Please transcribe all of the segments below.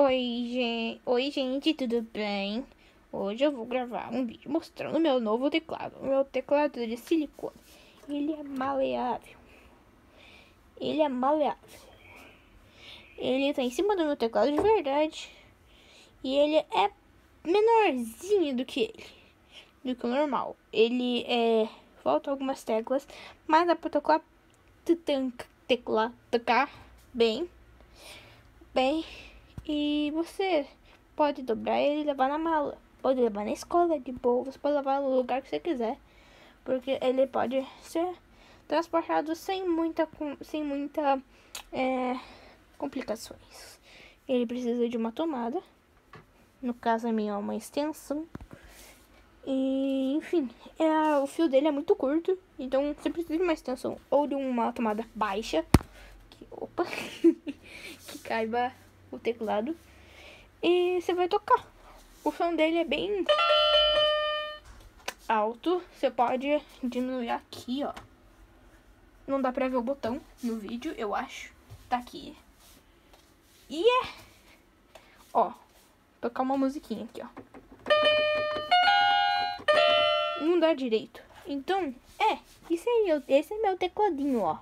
Oi, gente. Oi, gente, tudo bem? Hoje eu vou gravar um vídeo mostrando meu novo teclado. Meu teclado de silicone. Ele é maleável. Ele é maleável. Ele tá em cima do meu teclado de verdade. E ele é menorzinho do que ele. Do que o normal. Ele é... Falta algumas teclas. Mas dá pra tocar... Tecla, tocar bem. Bem... Você pode dobrar ele e levar na mala. Pode levar na escola de boa, você pode levar no lugar que você quiser. Porque ele pode ser transportado sem muita, sem muita é, complicações. Ele precisa de uma tomada. No caso, a minha é uma extensão. E, enfim, é, o fio dele é muito curto. Então, você precisa de uma extensão ou de uma tomada baixa. Que, opa! que caiba o teclado e você vai tocar. O som dele é bem alto. Você pode diminuir aqui, ó. Não dá pra ver o botão no vídeo, eu acho. Tá aqui. E é... Ó, tocar uma musiquinha aqui, ó. Não dá direito. Então, é, isso aí, esse é meu tecladinho, ó.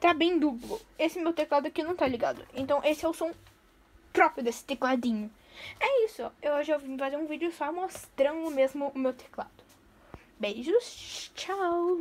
Tá bem duplo. Esse meu teclado aqui não tá ligado. Então esse é o som próprio desse tecladinho. É isso. Eu hoje eu vim fazer um vídeo só mostrando mesmo o meu teclado. Beijos. Tchau.